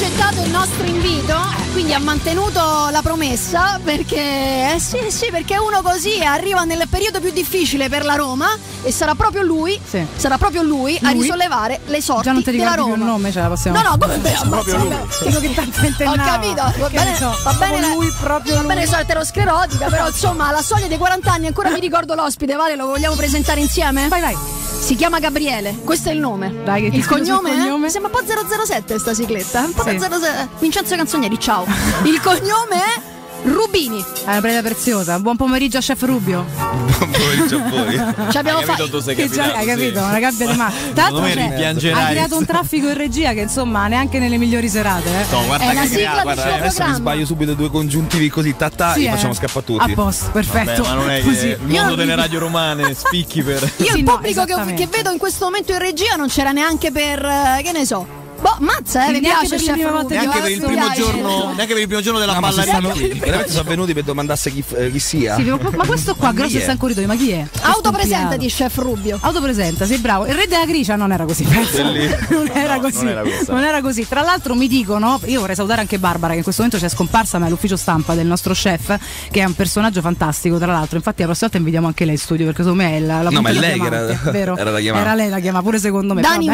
accettato il nostro invito, quindi ha mantenuto la promessa perché eh sì, sì, perché uno così arriva nel periodo più difficile per la Roma e sarà proprio lui, Sì. sarà proprio lui, a Lui? risollevare le sorti Già non ti della ricordi più Roma. il nome, ce la possiamo No, no, come beh, ammazza, vabbè. Dico che tanto Ho capito, va bene, ne so, va bene, proprio la- lui, proprio va lui. bene, sono aterosclerotica, però insomma alla soglia dei 40 anni ancora mi ricordo l'ospite, vale, lo vogliamo presentare insieme? Vai, vai. Si chiama Gabriele, questo è il nome. Dai, che il cognome, cognome? eh? Sembra un po' 007 sta sigletta, un po' Sì. da 07. Vincenzo Canzonieri, ciao. il cognome è Rubini. È una preda preziosa. Buon pomeriggio a Chef Rubio. Buon pomeriggio a voi. Ci abbiamo Hai capito fatto tu sei Che già- capitato, hai capito? sì. Una gabbia di mano. Tra l'altro me c'è- ha creato un traffico in regia che insomma neanche nelle migliori serate. Eh. No, guarda È che crea- guarda, adesso mi sbaglio subito due congiuntivi così, ta ta, Sì, e eh. facciamo scappa tutti. A posto, perfetto. Beh, ma non è Così. che il mondo delle radio romane spicchi per Io Sì, il no, pubblico che, esattamente. che vedo in questo momento in regia non c'era neanche per, eh, che ne so. Boh, mazza, eh, mi piace per Chef neanche per il primo giorno, neanche per il primo giorno della No, ballerina. stanno, veramente sono venuti per domandarsi chi, eh, chi sia. Sì, ma questo qua, grosso e stanco corridoio, ma chi è? Autopresentati. Chef Rubio. Autopresenta, sei bravo. Il re della gricia non era così. penso. non era No, così. non era. Non era così. Tra l'altro mi dicono, io vorrei salutare anche Barbara che in questo momento c'è scomparsa, ma è l'ufficio stampa del nostro chef, che è un personaggio fantastico, tra l'altro. Infatti la prossima volta invitiamo anche lei in studio, perché secondo me è la, la No, ma è lei che era- vero? era da chiamare. Era lei la chiama, pure secondo me. Dani,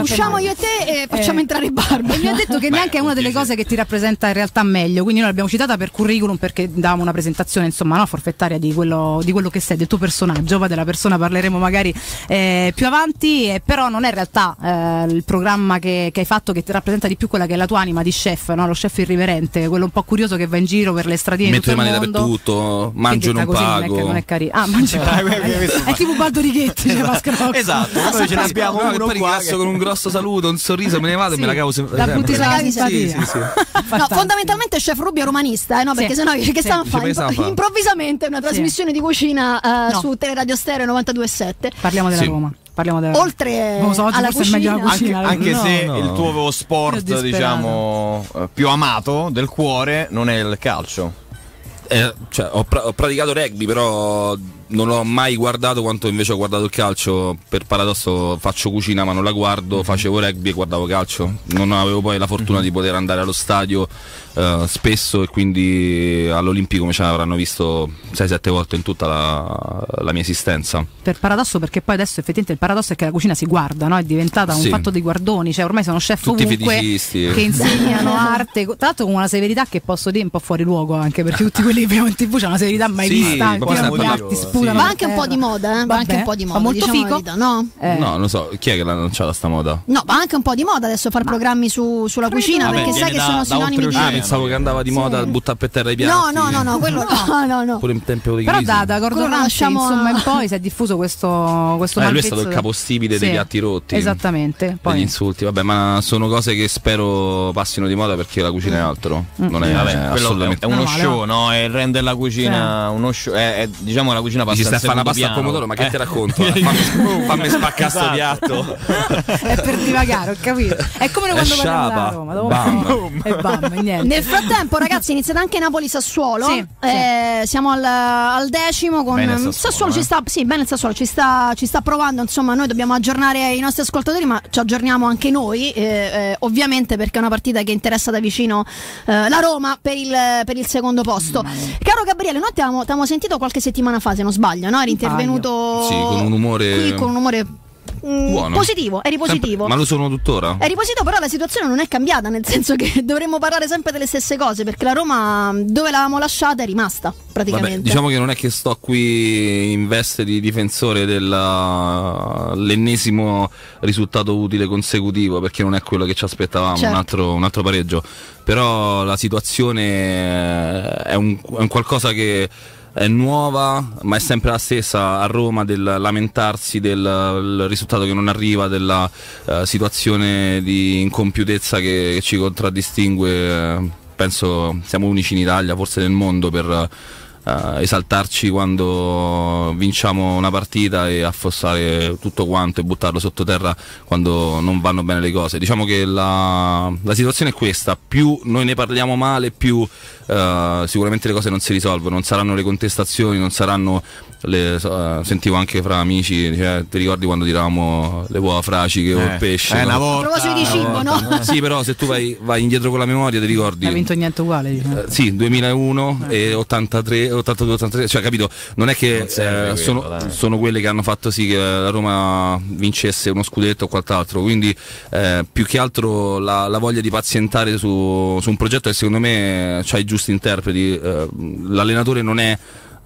usciamo, io e te e facciamo Eh, entrare Barbara. E mi ha detto che neanche è una delle cose che ti rappresenta in realtà meglio, quindi noi l'abbiamo citata per curriculum perché davamo una presentazione insomma no, forfettaria di quello, di quello che sei, del tuo personaggio, poi della persona parleremo magari eh, più avanti, eh, però non è in realtà eh, il programma che, che hai fatto che ti rappresenta di più quella che è la tua anima di chef, no? lo chef irriverente, quello un po' curioso che va in giro per le stradine di Metto le mani dappertutto, mangio non così non è, pago. non è carino. Ah, mangi e Ah, pago. questo È tipo Baldo Righetti, Scrocco. Esatto, noi ce ne abbiamo No, e uno qua. che- con un grosso saluto, un sorriso, me ne vado Sì, e me la cavo sempre. la butti sulla Sì, sì, sì. No, fondamentalmente Chef Rubio è romanista, eh, no? Perché Sì. sennò che Sì. stiamo a fare? Improvvisamente una trasmissione di cucina eh, No. su Teleradio Stereo 92.7. Parliamo della Sì. Roma. Parliamo della Oltre Non so, alla forse è meglio la cucina. cucina. Anche, anche No, se no. il tuo sport, diciamo, eh, più amato del cuore non è il calcio. Eh, cioè, ho, pra- ho praticato rugby, però non ho mai guardato quanto invece ho guardato il calcio. Per paradosso faccio cucina ma non la guardo, facevo rugby e guardavo calcio. Non avevo poi la fortuna di poter andare allo stadio eh, spesso e quindi all'Olimpico mi ci avranno visto 6-7 volte in tutta la, la mia esistenza. per paradosso perché poi adesso effettivamente il paradosso è che la cucina si guarda, no? è diventata un Sì. fatto di guardoni, cioè ormai sono chef Tutti ovunque che insegnano arte, tra l'altro con una severità che posso dire un po' fuori luogo anche perché tutti quelli che abbiamo in tv hanno una severità mai Sì, vista, io, arti sì. sputano Va anche un po' di moda, eh? Va Vabbè, anche un po' di fa moda. molto diciamo figo. no? Eh, No, non lo so, chi è che l'ha lanciata sta moda? No, va anche un po' di moda adesso fare programmi su- sulla cucina Vabbè, perché sai viene che da- sono da sinonimi di. Ah, pensavo che andava di moda a buttare per terra i piatti. No, no, no, no, quello no, no, no. Pure in tempo di Però crisi. da, da Gordon Ramsay, lasciamo insomma in poi si è diffuso questo, questo Eh, lui è stato il capostipite dei piatti rotti. Esattamente. Degli Poi, insulti, vabbè, ma sono cose che spero passino di moda perché la cucina è altro. Non è Vabbè, assolutamente. è uno show, no? È rendere la cucina uno show. È, diciamo che la cucina passa Dici in stai a fare una pasta al pomodoro, ma che piano. ti Eh. racconto? Eh, fammi, fammi spaccare sto Esatto. piatto. è per divagare, ho capito. È come quando della sciapa. Roma, dopo Bam. e bam, niente. Nel frattempo, ragazzi, è iniziata anche Napoli-Sassuolo. Sì, Eh, Siamo al, al decimo con Bene il Sassuolo. Sassuolo, ci eh. sta, sì, bene il Sassuolo ci sta, ci sta provando. Insomma, noi dobbiamo aggiornare i nostri ascoltatori, ma ci aggiorniamo anche noi. eh, eh, ovviamente, perché è una partita che interessa da vicino eh, la Roma per il, per il secondo posto. Caro Gabriele, noi ti abbiamo sentito qualche settimana fa, se non sbaglio, no? Eri intervenuto Sì, con un umore- qui con un umore mm, Buono. positivo. Eri positivo. Sempre- ma lo sono tuttora? È riposito, però la situazione non è cambiata, nel senso che dovremmo parlare sempre delle stesse cose, perché la Roma dove l'avevamo lasciata è rimasta praticamente. Vabbè, diciamo che non è che sto qui in veste di difensore dell'ennesimo risultato utile consecutivo, perché non è quello che ci aspettavamo, Certo. un, altro, un altro pareggio. Però la situazione è un, è un qualcosa che è nuova, ma è sempre la stessa a Roma del lamentarsi del risultato che non arriva, della eh, situazione di incompiutezza che, che ci contraddistingue. penso siamo unici in Italia, forse nel mondo, per eh, esaltarci quando vinciamo una partita e affossare tutto quanto e buttarlo sottoterra quando non vanno bene le cose. Diciamo che la, la situazione è questa, più noi ne parliamo male, più eh, sicuramente le cose non si risolvono, non saranno le contestazioni, non saranno le, eh, sentivo anche fra amici, cioè, ti ricordi quando tiravamo le uova fraciche o il Eh, pesce? eh, no? una A volta, proposito di cibo, volta. no? Sì, però se tu vai, vai indietro con la memoria ti ricordi. Non ha vinto niente uguale. diciamo. Eh, sì, 2001 e 83, 82, 83, cioè capito, non è che Non eh, quello, sono, sono quelle che hanno fatto sì che la Roma vincesse uno scudetto o quant'altro, quindi eh, più che altro la, la voglia di pazientare su, su un progetto che secondo me ha i giusti interpreti, eh, l'allenatore non è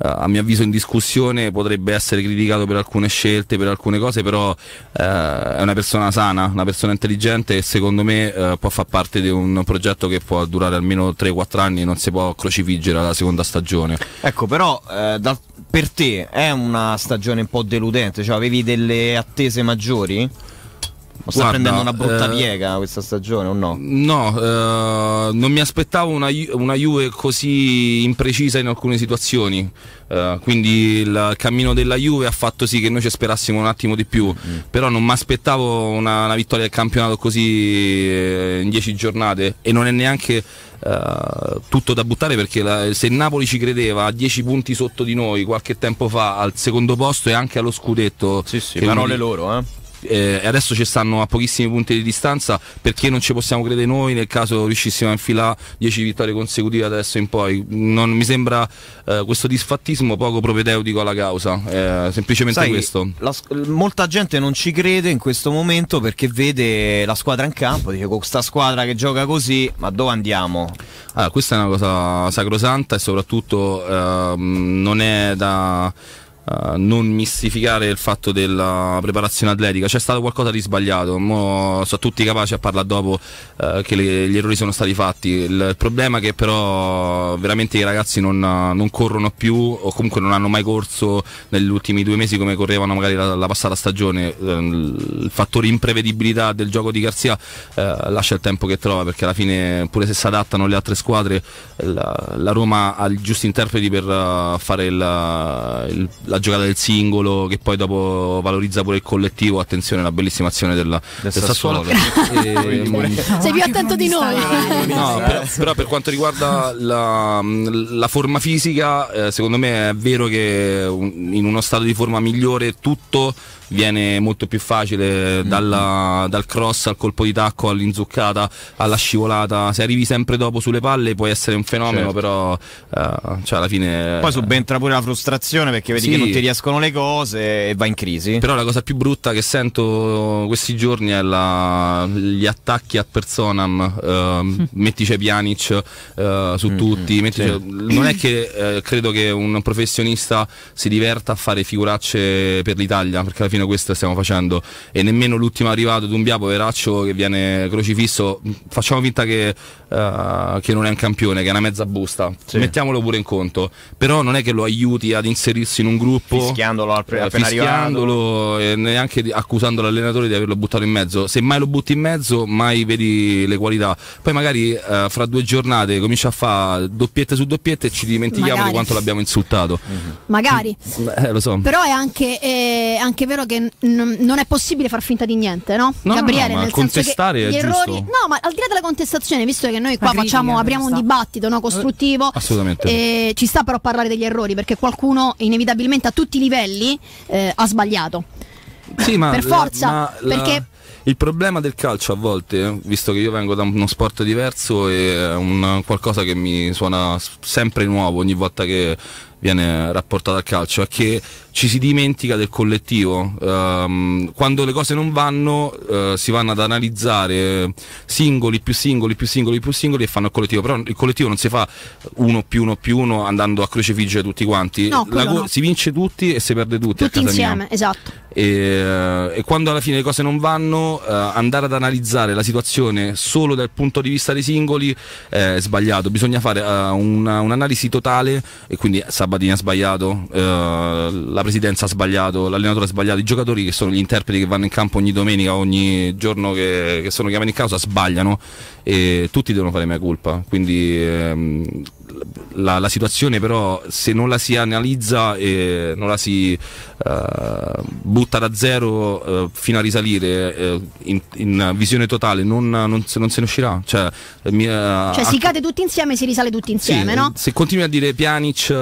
eh, a mio avviso in discussione potrebbe essere criticato per alcune scelte, per alcune cose, però eh, è una persona sana, una persona intelligente e secondo me eh, può far parte di un progetto che può durare almeno 3-4 anni, non si può crocifiggere alla seconda stagione. Ecco, però eh, dal- per te è una stagione un po' deludente, cioè avevi delle attese maggiori? O sta Guarda, prendendo una brutta eh, piega questa stagione o no? No, eh, non mi aspettavo una, una Juve così imprecisa in alcune situazioni. Eh, quindi il cammino della Juve ha fatto sì che noi ci sperassimo un attimo di più. Però non mi aspettavo una, una vittoria del campionato così eh, in 10 giornate. E non è neanche. eh, tutto da buttare perché la- se il Napoli ci credeva a 10 punti sotto di noi qualche tempo fa al secondo posto e anche allo scudetto Sì, sì, parole loro, eh. Eh, adesso ci stanno a pochissimi punti di distanza perché non ci possiamo credere noi nel caso riuscissimo a infilare 10 vittorie consecutive da adesso in poi non mi sembra eh, questo disfattismo poco propedeutico alla causa eh, semplicemente Sai, questo la molta gente non ci crede in questo momento perché vede la squadra in campo, dice con questa squadra che gioca così, ma dove andiamo? Ah, questa è una cosa sacrosanta e soprattutto ehm, non è da eh, non mistificare il fatto della preparazione atletica, c'è stato qualcosa di sbagliato, Mo sono tutti capaci a parlare dopo eh, che le- gli errori sono stati fatti, il problema è che però veramente i ragazzi non, non corrono più o comunque non hanno mai corso negli ultimi due mesi come correvano magari la, la passata stagione, Eh, il fattore imprevedibilità del gioco di Garzia lascia il tempo che trova perché alla fine pure se si adattano le altre squadre la, la Roma ha i giusti interpreti per fare il- il- la giocata del singolo che poi dopo valorizza pure il collettivo attenzione la bellissima azione della, Del del Sassuolo, Sassuolo. Sei più attento di noi. No, però, però per quanto riguarda la, la forma fisica, eh, secondo me è vero che un- in uno stato di forma migliore tutto viene molto più facile dalla- dal cross al colpo di tacco all'inzuccata alla scivolata se arrivi sempre dopo sulle palle puoi essere un fenomeno Certo. però eh, cioè alla fine Poi subentra pure la frustrazione perché vedi Sì. che non ti riescono le cose e va in crisi. Però la cosa più brutta che sento questi giorni è la- gli attacchi a personam, ehm, mettici Pjanic eh, su tutti, mettici- non è che eh, credo che un professionista si diverta a fare figuracce per l'Italia, perché alla fine questo stiamo facendo e nemmeno l'ultimo arrivato Dumbia, poveraccio che viene crocifisso, facciamo finta che, eh, che non è un campione, che è una mezza busta, Sì. mettiamolo pure in conto, però non è che lo aiuti ad inserirsi in un gruppo Fischiandolo eh, appena fischiandolo e neanche accusando l'allenatore di averlo buttato in mezzo. Se mai lo butti in mezzo, mai vedi le qualità. Poi magari eh, fra due giornate comincia a fare doppiette su doppiette e ci dimentichiamo Magari. di quanto l'abbiamo insultato. Magari. Eh, lo so. Però è anche, è anche vero che n- non è possibile far finta di niente, no? No, Gabriele, no, nel senso che contestare gli errori. giusto. No, ma al di là della contestazione, visto che noi qua critica, facciamo, ci apriamo un dibattito no, costruttivo, Assolutamente. eh, ci sta però a parlare degli errori, perché qualcuno inevitabilmente a tutti i livelli eh, ha sbagliato. Sì, ma Per la- forza, ma la- perché- il problema del calcio a volte, eh, visto che io vengo da uno sport diverso, è un qualcosa che mi suona sempre nuovo ogni volta che viene rapportato al calcio, è che ci si dimentica del collettivo. Ehm, quando le cose non vanno, eh, si vanno ad analizzare singoli più singoli più singoli più singoli e fanno il collettivo. Però il collettivo non si fa uno più uno più uno andando a crocefiggere tutti quanti. No, no. Si vince tutti e si perde tutti. a Tutti casa mia. insieme, esatto. E, eh, e quando alla fine le cose non vanno, eh, andare ad analizzare la situazione solo dal punto di vista dei singoli è sbagliato. Bisogna fare una- un'analisi totale e quindi Sabatini ha sbagliato, eh, la presidenza ha sbagliato, l'allenatore ha sbagliato, i giocatori che sono gli interpreti che vanno in campo ogni domenica, ogni giorno che, che sono chiamati in causa sbagliano e tutti devono fare mia colpa. Quindi ehm, la, la situazione però se non la si analizza e non la si eh, butta da zero eh, fino a risalire eh, in, in visione totale non, non se, non se ne uscirà. Cioè, mi, eh, Cioè si cade tutti insieme e si risale tutti insieme, sì, no? Se continui a dire Pjanic eh,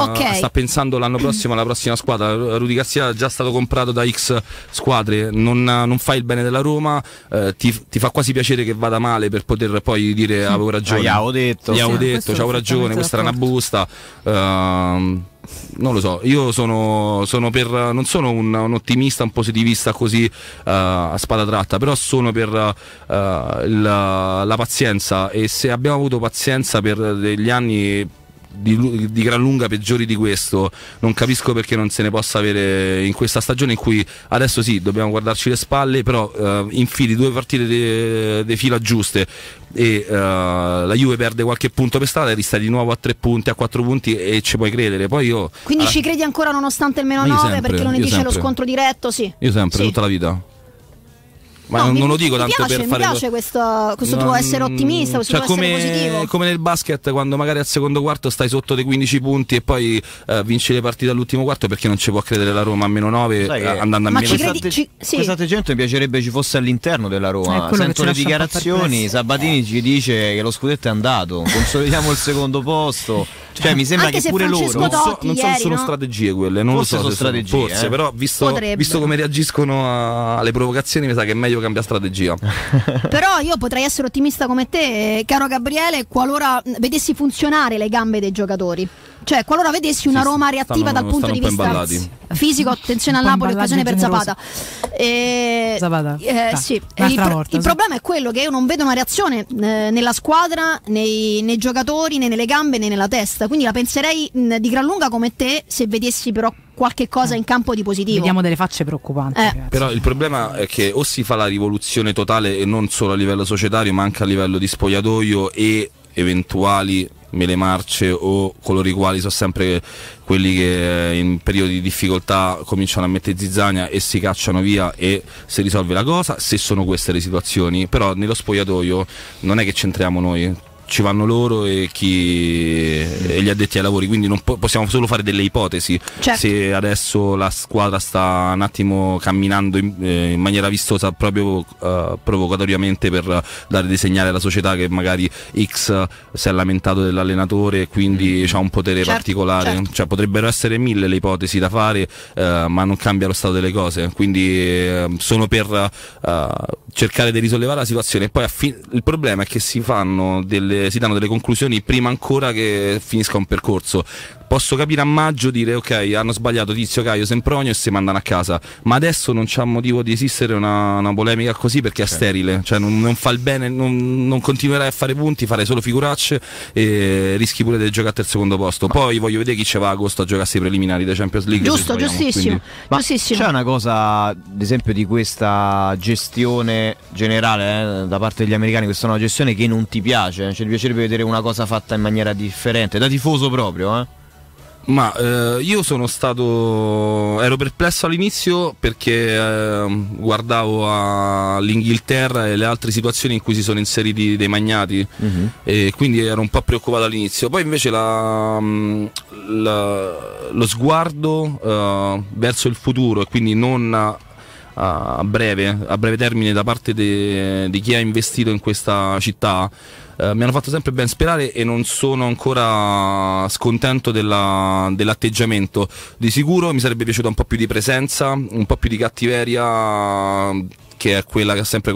Ok. sta pensando l'anno prossimo alla prossima squadra, Rudy Garcia è già stato comprato da X squadre, non, non fai il bene della Roma, eh, ti, ti fa quasi piacere che vada male per poter poi dire avevo ragione. Ah, gli avevo detto. Gli Sì, avevo detto, questo c'avevo ragione, questa era una busta. Ehm, non lo so, io sono, sono per, non sono un, un ottimista, un positivista così eh, a spada tratta, però sono per eh, il- la pazienza e se abbiamo avuto pazienza per degli anni di, di gran lunga peggiori di questo, non capisco perché non se ne possa avere in questa stagione in cui adesso sì, dobbiamo guardarci le spalle, però eh, infili due partite di de fila giuste e eh, la Juve perde qualche punto per strada e resta di nuovo a tre punti, a quattro punti e ci puoi credere. Poi io, Quindi alla- ci credi ancora nonostante il meno Ma io 9 sempre, perché non ne io dice lo scontro diretto? Sì. io sempre, Sì. tutta la vita. Ma No, non, mi- non lo dico mi tanto piace, per mi fare. piace questo, questo tuo Non- essere ottimista, questo cioè, tuo come, essere positivo. come nel basket, quando magari al secondo quarto stai sotto dei 15 punti e poi eh, vinci le partite all'ultimo quarto perché non ci può credere la Roma a meno 9 Sai che- andando a Ma meno ci Questo credi- atte- ci- sì. questo atteggiamento mi piacerebbe ci fosse all'interno della Roma. quello Sento le dichiarazioni. Sabatini ci dice che lo scudetto è andato, consolidiamo il secondo posto. Cioè mi sembra Anche che pure Francesco loro non so, Totti non so se ieri, sono no? strategie quelle, non Forse lo so. sono se sono- strategie, forse, eh. però visto, visto come reagiscono alle provocazioni, mi sa che è meglio cambiare strategia. Però io potrei essere ottimista come te, eh, caro Gabriele, qualora vedessi funzionare le gambe dei giocatori. Cioè, qualora vedessi una Sì, Roma reattiva stanno- dal punto di vista imballati. fisico, attenzione al Napoli, occasione per Zapata. Eh, Zapata. eh, sì. E il, pro- volta, il sì. problema è quello che io non vedo una reazione eh, nella squadra, nei, nei giocatori, né nelle gambe, né nella testa. Quindi la penserei mh, di gran lunga come te se vedessi però qualche cosa in campo di positivo. Vediamo delle facce preoccupanti. Eh. Però il problema è che o si fa la rivoluzione totale e non solo a livello societario, ma anche a livello di spogliatoio e eventuali mele marce o coloro i quali sono sempre quelli che eh, in periodi di difficoltà cominciano a mettere zizzania e si cacciano via e si risolve la cosa, se sono queste le situazioni, però nello spogliatoio non è che c'entriamo noi. Ci vanno loro e, chi, e gli addetti ai lavori, quindi non po- possiamo solo fare delle ipotesi. Certo. Se adesso la squadra sta un attimo camminando in, eh, in maniera vistosa proprio eh, provocatoriamente per dare dei segnali alla società che magari X si è lamentato dell'allenatore e quindi ha un potere Certo, particolare. certo. Cioè, potrebbero essere mille le ipotesi da fare, eh, ma non cambia lo stato delle cose. Quindi eh, sono per eh, cercare di risollevare la situazione. E poi il problema è che si fanno delle, si danno delle conclusioni prima ancora che finisca un percorso. Posso capire a maggio dire ok, hanno sbagliato Tizio Caio Sempronio e si mandano a casa, ma adesso non c'è motivo di esistere una, una polemica così perché è sterile, cioè non, non fa il bene, non, non continuerai a fare punti, fare solo figuracce e rischi pure di giocare al secondo posto. Poi voglio vedere chi ci va a agosto a giocarsi i preliminari dei Champions League. Giusto, giustissimo. quindi- Ma giustissimo. c'è una cosa, ad esempio, di questa gestione generale eh, da parte degli americani, questa nuova gestione che non ti piace? eh? Cioè, ti piacerebbe vedere una cosa fatta in maniera differente, da tifoso proprio, eh? Ma eh, io sono stato. ero perplesso all'inizio perché eh, guardavo all'Inghilterra e le altre situazioni in cui si sono inseriti dei magnati e quindi ero un po' preoccupato all'inizio. Poi invece la, mm, la- lo sguardo eh, verso il futuro e quindi non a, breve, a breve termine da parte di chi ha investito in questa città eh, mi hanno fatto sempre ben sperare e non sono ancora scontento della- dell'atteggiamento. Di sicuro mi sarebbe piaciuta un po' più di presenza, un po' più di cattiveria che è quella che ha sempre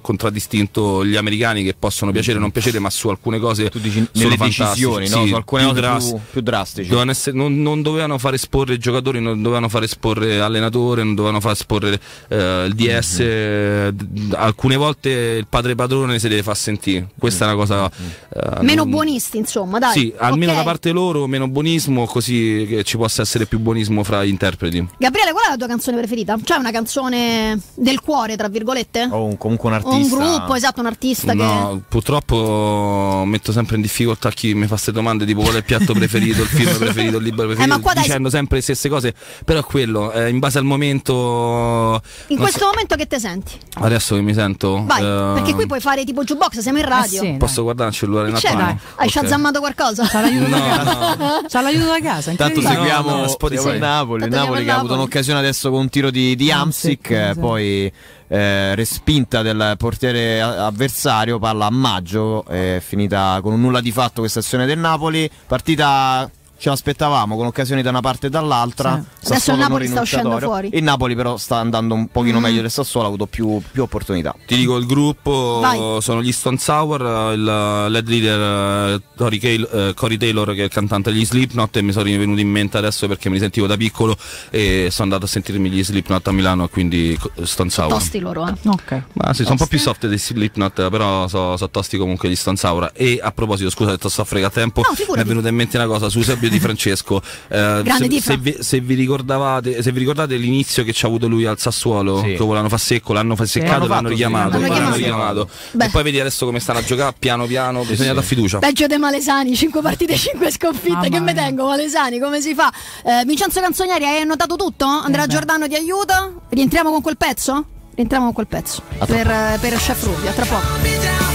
contraddistinto gli americani che possono piacere o non piacere ma su alcune cose Tu dici sono decisioni, no? Sì, Su alcune più cose dras- più, più drastici. Dovevano essere- non, non dovevano fare esporre i giocatori, non dovevano fare esporre allenatore, non dovevano far esporre eh, il DS. eh, d- alcune volte il padre padrone si deve far sentire. Questa è una cosa. eh, Meno non- buonisti, insomma, dai. Sì, almeno Ok. da parte loro, meno buonismo, così che ci possa essere più buonismo fra gli interpreti. Gabriele, qual è la tua canzone preferita? C'è una canzone del cuore? Cuore, tra virgolette? O un- comunque un O artista. un gruppo, esatto, un artista No, purtroppo metto sempre in difficoltà chi mi fa queste domande tipo qual è il piatto preferito, il film preferito, il libro preferito, Eh, ma qua dai- dicendo sempre le stesse cose, però è quello, eh, in base al momento... che in questo so- momento che te senti? Adesso che mi sento... Vai, eh, perché qui puoi fare tipo jukebox, siamo in radio. Eh sì. Posso guardare il cellulare un C'è, dai. Hai Ok. shazammato qualcosa? C'ha l'aiuto da No, casa. no. C'ha l'aiuto da casa. Tanto incredibile. seguiamo No, no, Spotify. il Napoli, Tanto Napoli che ha avuto un'occasione adesso con un tiro di, di Hamsik, Hamsik, eh, sì. poi eh, respinta del portiere avversario, palla a maggio, è finita con un nulla di fatto questa azione del Napoli, partita ce l'aspettavamo con occasioni da una parte e dall'altra. Sì. Adesso il Napoli sta uscendo fuori. Il Napoli però sta andando un pochino Mm. meglio del Sassuolo, ha avuto più, più opportunità. Ti dico il gruppo, Vai. sono gli Stone Sour, il lead leader eh, Cory eh, Cory Taylor che è il cantante degli Slipknot e mi sono venuti in mente adesso perché me li sentivo da piccolo e sono andato a sentirmi gli Slipknot a Milano e quindi Stone Sour. Tosti loro, eh. Ok. Ma sì, sono un po' più soft dei Slipknot, però sono tosti comunque gli Stone Sour. E a proposito, scusa, ti sto a frega tempo, No, mi è venuta in mente una cosa su Eusebio Di Francesco. Eh, Grande se, se vi, se vi ricordavate, se vi ricordate l'inizio che ci ha avuto lui al Sassuolo, Sì. che volevano fa secco, l'hanno fa seccato, l'hanno l'hanno fatto, sì, richiamato, l'hanno l'hanno. Beh. E poi vedi adesso come stanno a giocare piano piano, bisogna dar fiducia. Peggio dei Malesani, 5 partite, 5 sconfitte. Mamma che me tengo, Malesani? Come si fa? Eh, Vincenzo Canzonieri, hai annotato tutto? Andrea Eh. Giordano ti aiuta? Rientriamo con quel pezzo? Rientriamo con quel pezzo. Per, per Chef Ruby, a tra poco.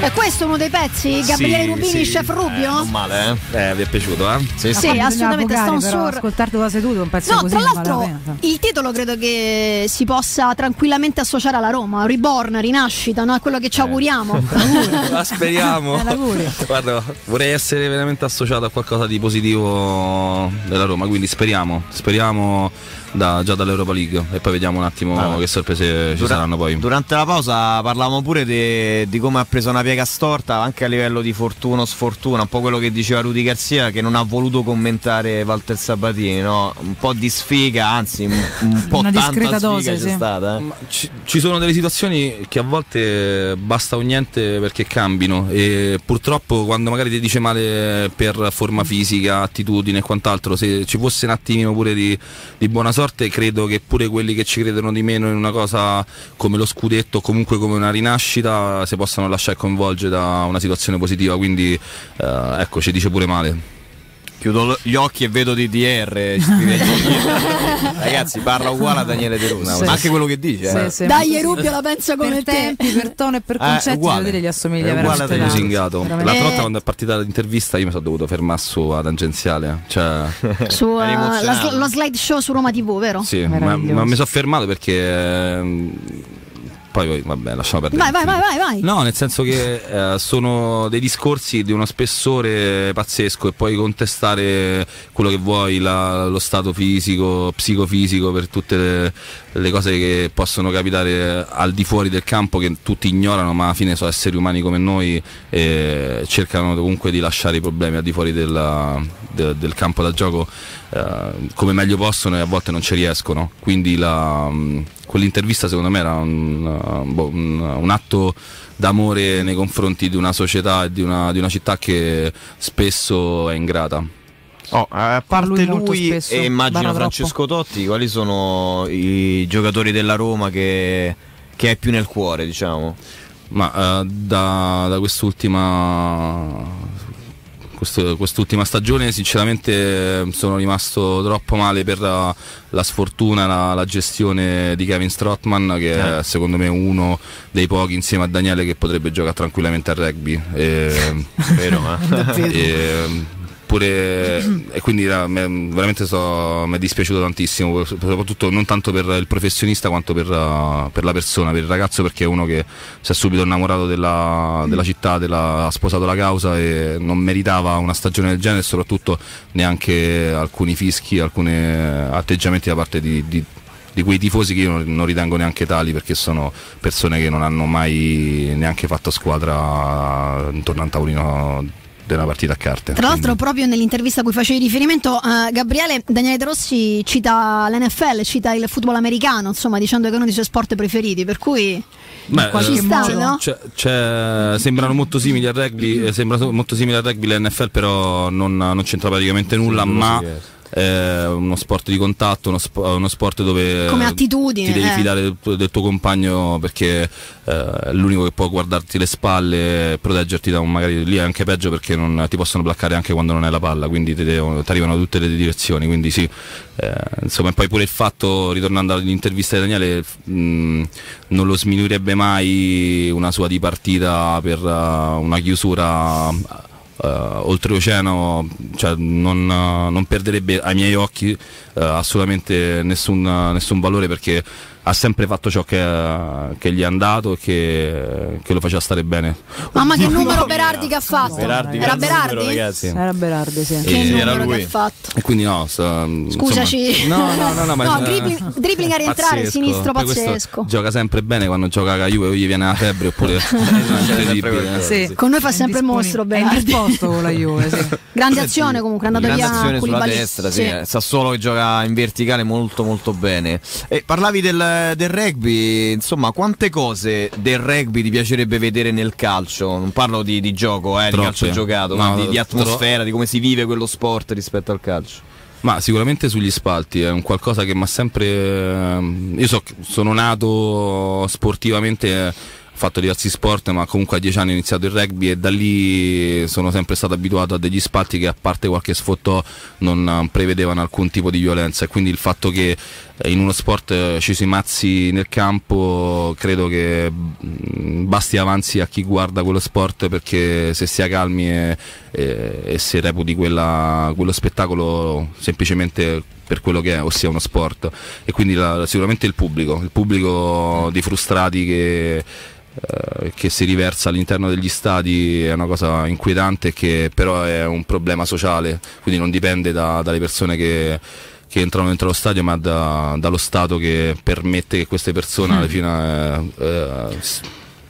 E questo è uno dei pezzi? Gabriele Sì, Rubini, sì. Chef Rubio? Non male, eh? Eh, vi è piaciuto, eh? Sì, Sì, assolutamente, un però sur- Ascoltarlo da seduto un pezzo No, così tra la l'altro pena. il titolo credo che si possa tranquillamente associare alla Roma, Reborn, rinascita, no? è quello che ci auguriamo. La speriamo. Eh. Guarda, vorrei essere veramente associato a qualcosa di positivo della Roma, quindi speriamo, speriamo da- già dall'Europa League e poi vediamo un attimo Ah, che sorprese ci Dura- saranno poi. Durante la pausa parlavamo pure de- di come ha preso una piega storta anche a livello di fortuna o sfortuna, un po' quello che diceva Rudy Garcia che non ha voluto commentare Walter Sabatini, no? un po' di sfiga, anzi un, un po' Una tanta dose, c'è sì. stata. eh. Ci, ci sono delle situazioni che a volte basta un niente perché cambino e purtroppo quando magari ti dice male per forma fisica, attitudine e quant'altro, se ci fosse un attimino pure di, di buona sorte, credo che pure quelli che ci credono di meno in una cosa come lo scudetto o comunque come una rinascita si possano lasciare coinvolgere da una situazione positiva, quindi eh, ecco ci dice pure male. Chiudo gli occhi e vedo DDR. Ragazzi, parla uguale a Daniele De Rossi, Sì. ma anche quello che dice. Sì, eh. sì, Dai, Rubio la penso come per te. tempi, per tono e per Eh, concetti, uguale. devo dire, gli assomiglia È uguale veramente lusingato. L'altra Eh. volta quando è partita l'intervista io mi sono dovuto fermare su a tangenziale. Cioè, Su, uh, la lo slideshow su Roma TV, vero? Sì, ma, ma mi sono fermato perché. ehm, poi, vabbè, lasciamo perdere. Vai, vai, vai, vai, vai. No, nel senso che eh, sono dei discorsi di uno spessore pazzesco e puoi contestare quello che vuoi, la- lo stato fisico, psicofisico, per tutte le, le cose che possono capitare al di fuori del campo che tutti ignorano, ma alla fine sono esseri umani come noi e cercano comunque di lasciare i problemi al di fuori della- de- del campo da gioco eh, come meglio possono e a volte non ci riescono. Quindi la, mh, quell'intervista secondo me era un, uh, boh, un- un atto d'amore nei confronti di una società e di una, di una città che spesso è ingrata. Oh, a parte Lui lui, e immagino Francesco Totti, quali sono i giocatori della Roma che, che hai più nel cuore, diciamo? Ma eh, da, da quest'ultima quest'ultima stagione sinceramente eh, sono rimasto troppo male per la, la sfortuna, la, la gestione di Kevin Strottman che è secondo me uno dei pochi insieme a Daniele che potrebbe giocare tranquillamente a rugby. E, Vero, ma? E, pure, e quindi eh, me- veramente so- mi è dispiaciuto tantissimo, soprattutto non tanto per il professionista quanto per, eh, per la persona, per il ragazzo, perché è uno che si è subito innamorato della, della città, della- ha sposato la causa e non meritava una stagione del genere e soprattutto neanche alcuni fischi, alcuni atteggiamenti da parte di, di- di quei tifosi che io non- non ritengo neanche tali perché sono persone che non hanno mai neanche fatto squadra intorno a un tavolino della partita a carte. Tra l'altro, Quindi- proprio nell'intervista a cui facevi riferimento, eh, Gabriele Daniele De Rossi cita l'NFL, cita il football americano, insomma, dicendo che è uno dei suoi sport preferiti. Per cui Beh, Ci sta, modo. no? c'è- c'è- sembrano molto simili al rugby, eh, sembra molto simile al rugby l'NFL, però non, non c'entra praticamente nulla, ma cose è uno sport di contatto, uno, spo- uno sport dove ti devi eh. fidare del, tuo- del tuo compagno perché eh, è l'unico che può guardarti le spalle e proteggerti da un magari lì è anche peggio perché non, ti possono placcare anche quando non hai la palla, quindi ti, arrivano da tutte le direzioni, quindi sì, eh, insomma e poi pure il fatto, ritornando all'intervista di Daniele, mh, non lo sminuirebbe mai una sua di partita per eh, una chiusura eh, oltreoceano, cioè non, eh, non perderebbe ai miei occhi eh, assolutamente nessun, nessun valore perché ha sempre fatto ciò che, che gli è andato e che, che lo faceva stare bene. Mamma che numero Berardi che ha fatto? Berardi, Era grande numero, Berardi? ragazzi. Era Berardi, sì. Che era numero lui. che ha fatto? E quindi no, sta- Scusaci. insomma- no, no, no, no, ma No, dribbling- dribbling a rientrare, pazzesco. sinistro pazzesco. Gioca sempre bene quando gioca la Juve o gli viene la febbre oppure è qualcosa. Sì. Con noi fa È sempre il mostro È Berardi. indisposto con la Juve, sì. Grande azione comunque, è andato Grande via azione sulla destra, sì. Sassuolo che gioca in verticale molto molto bene. E parlavi del, del rugby, insomma, quante cose del rugby ti piacerebbe vedere nel calcio? Non parlo di, di gioco, eh, di calcio giocato, No, ma di, di tro- atmosfera, di come si vive quello sport rispetto al calcio. Ma sicuramente sugli spalti è un qualcosa che mi ha sempre. ehm, Io so, sono nato sportivamente, ho fatto diversi sport, ma comunque a dieci anni ho iniziato il rugby e da lì sono sempre stato abituato a degli spalti che a parte qualche sfottò non prevedevano alcun tipo di violenza e quindi il fatto che in uno sport eh, ci si mazzi nel campo credo che mm, basti avanzi a chi guarda quello sport perché se si calmi e, e, e se reputi quella- quello spettacolo semplicemente per quello che è, ossia uno sport. E quindi la- sicuramente il pubblico, il pubblico di frustrati che, eh, che si riversa all'interno degli stadi è una cosa inquietante che però è un problema sociale, quindi non dipende da- dalle persone che, che entrano dentro lo stadio ma da- dallo Stato che permette che queste persone alla fine eh, eh,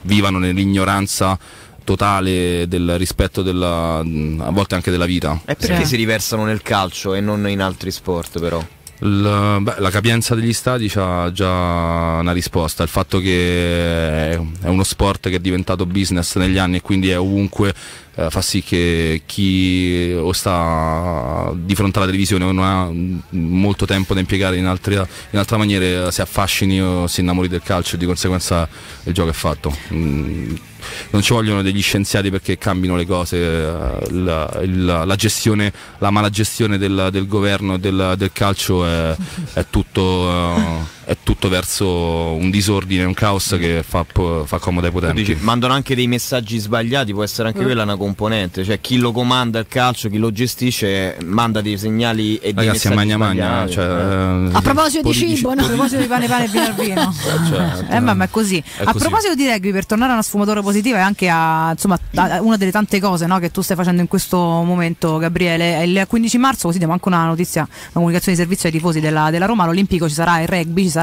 vivano nell'ignoranza totale del rispetto della, a volte anche della vita. E perché Sì. si riversano nel calcio e non in altri sport però? Il- beh, la capienza degli stadi ha già una risposta, il fatto che è uno sport che è diventato business negli anni e quindi è ovunque eh, fa sì che chi o sta di fronte alla televisione o non ha mm, molto tempo da impiegare in, altre, in altra maniera si affascini o si innamori del calcio e di conseguenza il gioco è fatto. Mm, non ci vogliono degli scienziati perché cambino le cose, eh, la, il- la gestione, la mala gestione del, del governo del, del calcio è, è tutto, eh, è tutto verso un disordine, un caos che fa, fa comodo ai potenti. dici, mandano anche dei messaggi sbagliati, può essere anche quella una componente, cioè chi lo comanda il calcio, chi lo gestisce, manda dei segnali e dei Ragazzi, a messaggi magna magna. sbagliati. Cioè, eh. eh, A proposito di cibo, A no? proposito di pane pane e vino al vino. certo. Eh, ma, ma è così. È a così. proposito di rugby, per tornare a una sfumatura positiva e anche a, insomma, a una delle tante cose no, che tu stai facendo in questo momento, Gabriele, il 15 marzo, così diamo anche una notizia, una comunicazione di servizio ai tifosi della, della Roma, all'Olimpico ci sarà il rugby, ci sarà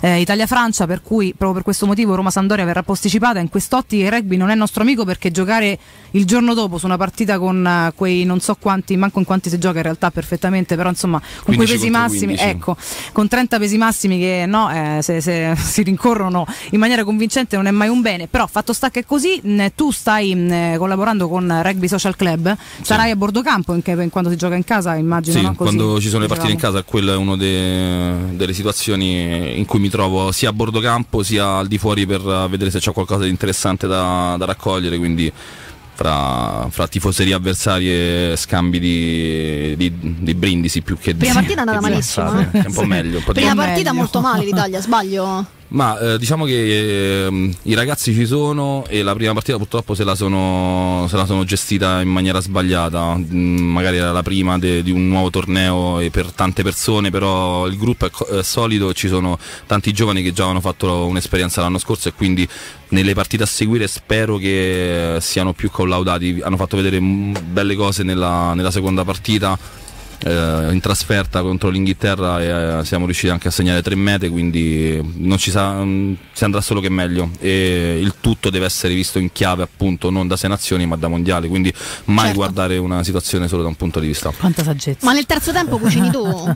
eh, Italia-Francia, per cui proprio per questo motivo Roma-Sandoria verrà posticipata. In quest'ottica il rugby non è nostro amico perché giocare il giorno dopo su una partita con eh, quei non so quanti, manco in quanti si gioca in realtà perfettamente, però insomma con quei 15 pesi massimi, 15. ecco, con 30 pesi massimi che no, eh, se, se si rincorrono in maniera convincente non è mai un bene, però fatto sta che è così, mh, tu stai mh, collaborando con Rugby Social Club, sarai a bordo campo in, che- in quando si gioca in casa, immagino. Sì, no? Così, quando ci sono le partite in casa, quella è una delle situazioni in cui mi trovo sia a bordo campo sia al di fuori per eh, vedere se c'è qualcosa di interessante da, da raccogliere. Quindi fra, fra tifoserie avversarie scambi di, di- di brindisi più che di Prima partita è andata malissimo, eh. È un po' meglio. Un po' Prima meglio. partita molto male l'Italia, sbaglio? Ma eh, diciamo che ehm, i ragazzi ci sono e la prima partita purtroppo se la sono, se la sono gestita in maniera sbagliata, Mm, magari era la prima de- di un nuovo torneo e per tante persone, però il gruppo è, è solido, ci sono tanti giovani che già avevano fatto un'esperienza l'anno scorso e quindi nelle partite a seguire spero che siano più collaudati, hanno fatto vedere belle cose nella, nella seconda partita. eh, in trasferta contro l'Inghilterra e eh, siamo riusciti anche a segnare tre mete, quindi non ci sa, mm, si andrà solo che meglio e il tutto deve essere visto in chiave appunto non da sei nazioni ma da mondiale, quindi mai Certo. guardare una situazione solo da un punto di vista. Quanta saggezza. Ma nel terzo tempo cucini tu?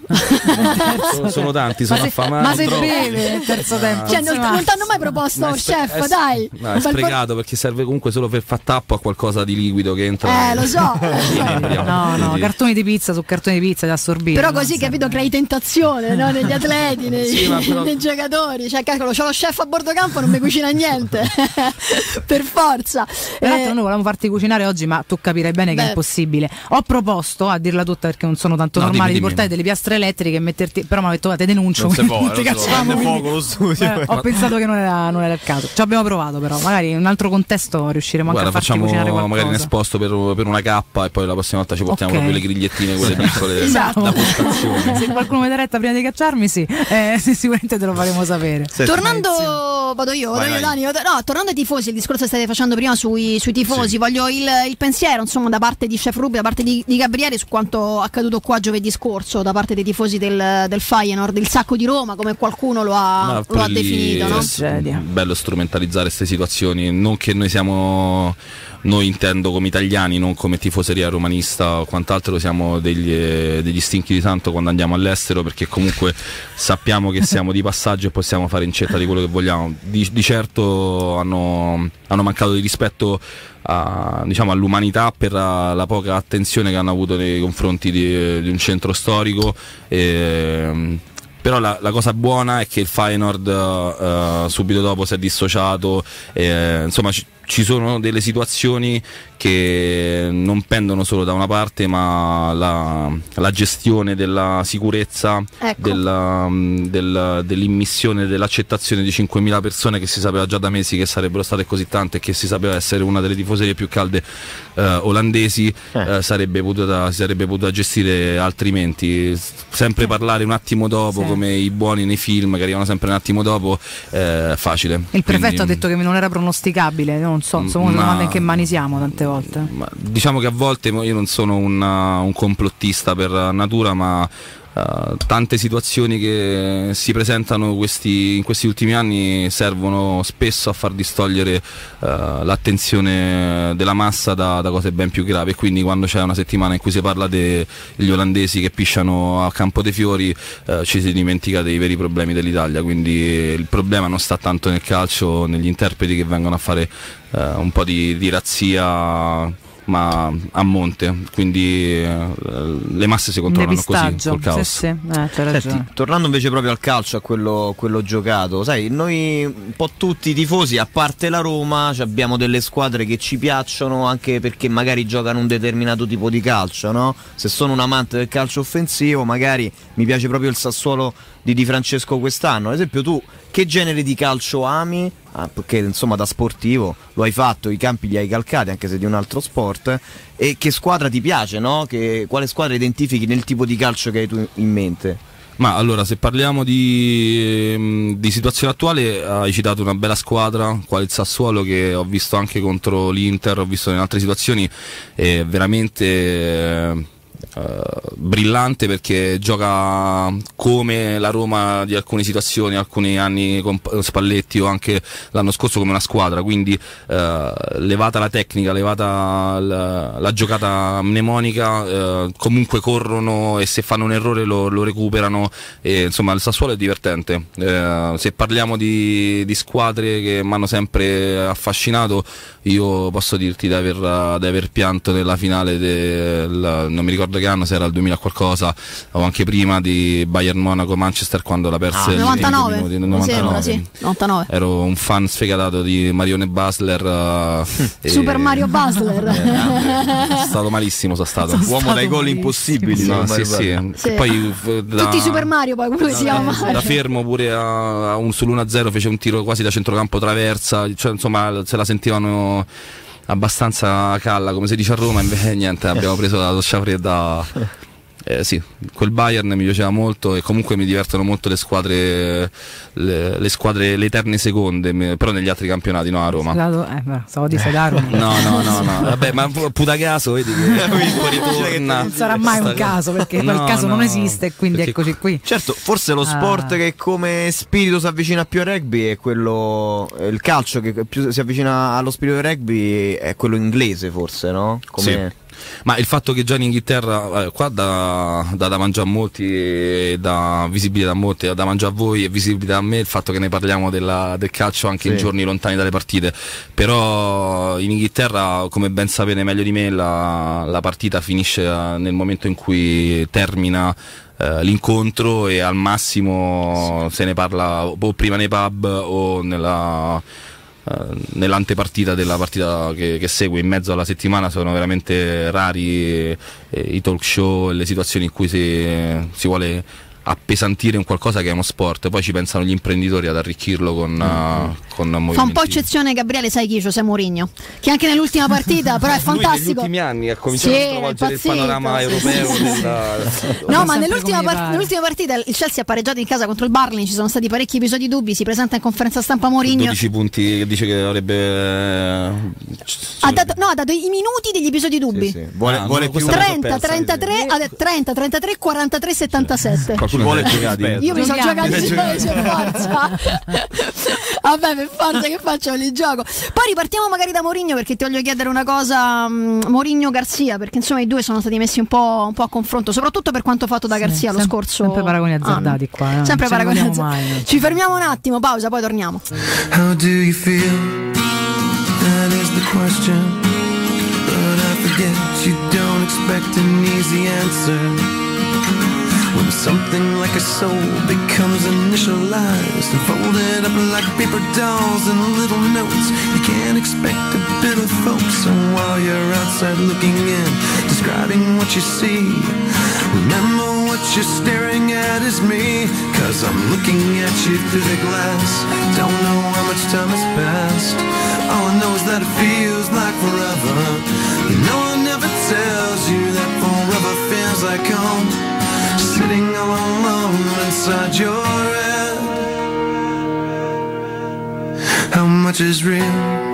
Sono, sono tanti, sono affamato. ma se beve il terzo tempo. cioè, non, non ti hanno mai proposto Ma chef, è- dai. no, è sprecato perché serve comunque solo per far tappo a qualcosa di liquido che entra. Eh, lo so. No, no, cartoni di pizza su cartoni di pizza da assorbire. Però così, capito, crei tentazione no? negli atleti, nei, Sì, però- nei giocatori. Cioè, cavolo, c'ho lo chef a bordo campo, non mi cucina niente. per forza. Peraltro Eh, noi volevamo farti cucinare oggi, ma tu capirai bene che Beh. è impossibile. Ho proposto, a dirla tutta perché non sono tanto No, normali, dimmi, di portare dimmi. delle piastre elettriche e metterti. Però mi ha detto, "Guarda, te denuncio. Non può, ti non può, cacciamo, fuoco lo studio. Eh, ho pensato che non era, non era il caso. Ci abbiamo provato, però. Magari in un altro contesto riusciremo Guarda, anche a farti cucinare facciamo qualcosa. magari un esposto per, per una cappa e poi la prossima volta ci portiamo Ok. proprio le grigliettine, quelle piccole Esatto. da postazione. Se qualcuno mi dà retta prima di cacciarmi, sì, eh, sì, sicuramente te lo faremo sapere. Senti, Tornando, vado io, vado Vai, io, vai. Dani. vado- No, tornando ai tifosi, il discorso che state facendo prima sui, sui tifosi, voglio il, il pensiero, insomma, da parte di Chef Rubi, da parte di, di Gabriele su quanto accaduto qua giovedì scorso, da parte dei tifosi del, del Feyenoord, il sacco di Roma, come qualcuno lo ha, lo ha definito, no? bello strumentalizzare queste situazioni. Non che noi siamo, noi intendo come italiani, non come tifoseria romanista o quant'altro, siamo degli, eh, degli stinchi di santo quando andiamo all'estero perché comunque sappiamo che siamo di passaggio e possiamo fare incetta di quello che vogliamo. Di, di certo hanno, hanno mancato di rispetto a- diciamo, all'umanità per la, la poca attenzione che hanno avuto nei confronti di, di un centro storico. E, però la, la cosa buona è che il Feyenoord eh, subito dopo si è dissociato, eh, insomma ci, sono delle situazioni che non pendono solo da una parte, ma la, la gestione della sicurezza, Ecco. della, del- dell'immissione, dell'accettazione di 5.000 persone che si sapeva già da mesi che sarebbero state così tante e che si sapeva essere una delle tifoserie più calde eh, olandesi, Eh. eh, sarebbe potuta, si sarebbe potuta gestire altrimenti. Sempre parlare un attimo dopo, Sì. come i buoni nei film che arrivano sempre un attimo dopo, è facile. Il prefetto Quindi- ha detto che non era pronosticabile, non so, sono una Ma- domanda in che mani siamo tante volte. Ma diciamo che a volte io non sono un, uh, un complottista per natura, ma uh, tante situazioni che si presentano questi- in questi ultimi anni servono spesso a far distogliere uh, l'attenzione della massa da, da cose ben più gravi. E quindi quando c'è una settimana in cui si parla degli olandesi che pisciano a Campo dei Fiori, uh, ci si dimentica dei veri problemi dell'Italia. Quindi il problema non sta tanto nel calcio, negli interpreti che vengono a fare eh, un po' di, di razzia ma a monte quindi eh, le masse si controllano così col caos sì, sì, eh. Senti, tornando invece proprio al calcio, a quello, quello giocato, sai, noi un po' tutti i tifosi, a parte la Roma, ci abbiamo delle squadre che ci piacciono anche perché magari giocano un determinato tipo di calcio, no? Se sono un amante del calcio offensivo, magari mi piace proprio il Sassuolo di Di Francesco quest'anno. Ad esempio, tu che genere di calcio ami? Ah, perché insomma da sportivo lo hai fatto, i campi li hai calcati anche se di un altro sport. E che squadra ti piace, no? Che- quale squadra identifichi nel tipo di calcio che hai tu in mente? ma allora se parliamo di, ehm, di situazione attuale hai citato una bella squadra quale il Sassuolo che ho visto anche contro l'Inter ho visto in altre situazioni è veramente eh, brillante perché gioca come la Roma di alcune situazioni, alcuni anni con Spalletti o anche l'anno scorso come una squadra, quindi eh, levata la tecnica, levata la, la giocata mnemonica, eh, comunque corrono e se fanno un errore lo, lo recuperano, e, insomma il Sassuolo è divertente. Se parliamo di, di squadre che mi hanno sempre affascinato, io posso dirti di aver, di aver pianto nella finale del, non mi ricordo che anno, se era il 2000 qualcosa, o anche prima di Bayern Monaco Manchester quando la perse Ah, agli 99, ultimi minuti, mi 99. sembra, sì. 99. Ero un fan sfegatato di Marione Basler. eh, e- Super Mario Basler. Eh, è stato malissimo, sono stato. Uomo stato dai gol impossibili. No, sì, sì. Sì. Poi, f- da- Tutti Super Mario poi, che si chiama da Mario. fermo pure a, a un sull'1-0 fece un tiro quasi da centrocampo traversa, cioè, insomma se la sentivano abbastanza calla come si dice a Roma invece niente abbiamo preso la doccia fredda Eh, sì, quel Bayern mi piaceva molto e comunque mi divertono molto le squadre, le, le squadre, le eterne seconde, però negli altri campionati, no a Roma. Dato- eh, beh, stavo di Sedaro. No, no, no, no, vabbè, ma pu- puta caso, vedi che ritorna. Non sarà mai un caso perché quel No, caso non no, esiste, quindi eccoci qui. Certo, forse lo Ah. sport che come spirito si avvicina più al rugby è quello. Il calcio che più si avvicina allo spirito del rugby è quello inglese, forse, no? Come... Ma il fatto che già in Inghilterra, eh, qua da, da, da mangiare a molti, e da visibile da molti, da mangiare a voi e visibile da me, il fatto che ne parliamo della- del calcio anche in Sì. giorni lontani dalle partite. Però in Inghilterra, come ben sapete meglio di me, la, la partita finisce eh, nel momento in cui termina eh, l'incontro e al massimo se ne parla o prima nei pub o nella eh, nell'antepartita della partita che, che segue in mezzo alla settimana sono veramente rari eh, i talk show e le situazioni in cui si, si vuole appesantire un qualcosa che è uno sport poi ci pensano gli imprenditori ad arricchirlo con, eh, con Fa un po' movimenti- eccezione Gabriele, sai chi? José Mourinho, che anche nell'ultima partita però è Lui negli fantastico. ultimi anni ha cominciato Sì, a stravolgere il panorama sì, europeo sì, sì, sì. della- No, ma nell'ultima, part- nell'ultima partita il Chelsea ha pareggiato in casa contro il Barley, ci sono stati parecchi episodi dubbi, si presenta in conferenza stampa Mourinho. 12 punti che dice che avrebbe eh, Ha dato, no, ha dato i minuti degli episodi dubbi. Sì, sì. Vuole, Ah, vuole no, più questa- 30, 33, ha detto 30, 33, 43, 77. qualcuno vuole ne ha più rispetto. Io mi sono giocato per forza. Vabbè, per forza che faccio li gioco. Poi ripartiamo magari da Mourinho perché ti voglio chiedere una cosa, mm, Mourinho Garzia, perché insomma i due sono stati messi un po', un po' a confronto, soprattutto per quanto fatto da Sì, Garzia lo scorso sempre paragoni azzardati anno. qua, eh. Sempre ci paragoni azzardati. mai. Ci fermiamo un attimo, pausa, poi torniamo. How do you feel? That is the question. But I forget you don't expect an easy answer. When something like a soul becomes initialized and folded up like paper dolls and little notes, you can't expect a bit of folks. So while you're outside looking in, describing what you see, remember what you're staring at is me. Cause I'm looking at you through the glass. Don't know how much time has passed. All I know is that it feels like forever. Know I never tells you that forever feels like home. Sitting all alone inside your head. How much is real?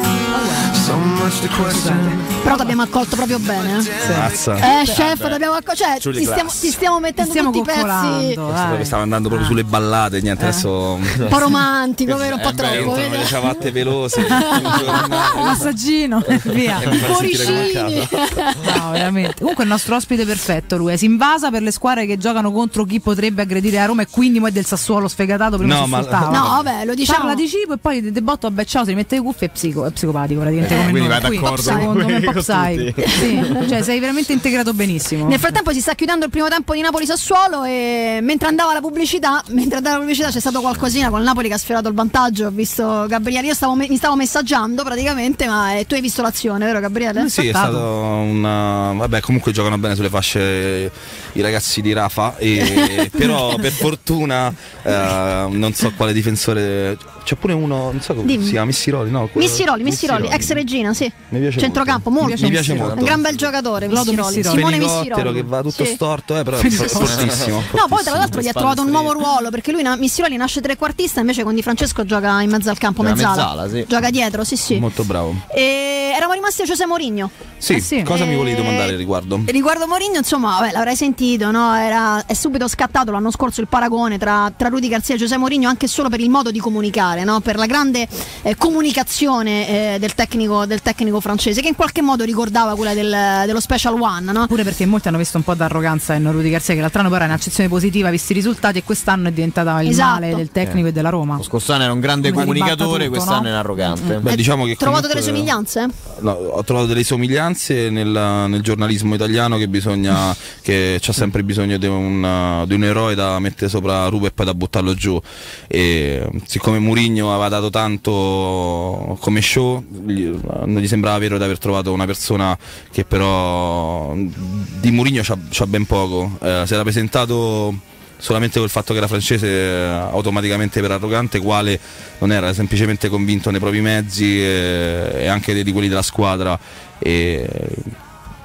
Però ti abbiamo accolto proprio bene. Eh, Mazza. eh chef, ti abbiamo accolto. Cioè, ti stiamo, ti stiamo mettendo Stiamo tutti i pezzi. che stava andando proprio sulle ballate, niente, adesso Un po' romantico, vero? Un po' Eh beh, troppo. vedi? le ciabatte pelose, buongiorno. Massaggino via. Casa. No, veramente. Comunque il nostro ospite perfetto lui. è. Si invasa per le squadre che giocano contro chi potrebbe aggredire a Roma e quindi mo è del Sassuolo sfegatato prima No, si ma-. No, vabbè, lo diciamo. Parla di cibo e poi de botto vabbè ciao, si rimette le cuffie e psico, è psicopatico praticamente Eh, come quindi noi. d'accordo secondo con- me un po' con psy. tutti. Sì, cioè sei veramente integrato benissimo. Nel frattempo si sta chiudendo il primo tempo di Napoli-Sassuolo e mentre andava la pubblicità, mentre andava la pubblicità c'è stato qualcosina con il Napoli che ha sfiorato il vantaggio. Ho visto Gabriele, io stavo mi stavo messaggiando praticamente, ma eh, tu hai visto l'azione, vero Gabriele? Sì, è stato una. Vabbè, comunque giocano bene sulle fasce i ragazzi di Rafa. E... però per fortuna eh, non so quale difensore. C'è pure uno, non so come Dimmi. si chiama, Missiroli, no? quello- Missiroli, Missiroli, ex regina, sì. Mi piace Centrocampo, molto. molto. Mi piace molto. Un gran bel giocatore, Missiroli. Missiroli. Simone Missiroli. che va tutto Sì. storto, eh, però è fortissimo. No, poi tra l'altro gli ha trovato un nuovo ruolo perché lui na- Missiroli nasce trequartista, invece con Di Francesco gioca in mezzo al campo, Gioca mezzala. mezzala, sì. Gioca dietro, sì, sì. Molto bravo. E eravamo rimasti a Giuseppe Mourinho. Sì, Eh sì. cosa mi volevi domandare al riguardo? Riguardo Mourinho, insomma, vabbè, l'avrai sentito, no? Era, è subito scattato l'anno scorso il paragone tra, tra Rudy Garzia e Giuseppe Mourinho anche solo per il modo di comunicare, no? Per la grande eh, comunicazione eh, del, tecnico, del tecnico francese, che in qualche modo ricordava quella del- dello Special One, no? Pure perché molti hanno visto un po' d'arroganza in Rudy Garzia, che l'altro anno però era un'accezione positiva visti i risultati, e quest'anno è diventata il Esatto. male del tecnico e della Roma. Lo scorso anno era un grande Come comunicatore, tutto, quest'anno no? è un arrogante. Beh, diciamo che Trovato comunque- delle somiglianze? No, ho trovato delle somiglianze nel, nel giornalismo italiano che bisogna che c'è sempre bisogno di un, di un eroe da mettere sopra Rubo e poi da buttarlo giù e siccome Murigno aveva dato tanto come show non gli sembrava vero di aver trovato una persona che però di Murigno c'ha, ben poco Eh, si era presentato solamente col fatto che era francese eh, automaticamente per arrogante, quale non era semplicemente convinto nei propri mezzi e, e anche di quelli della squadra. E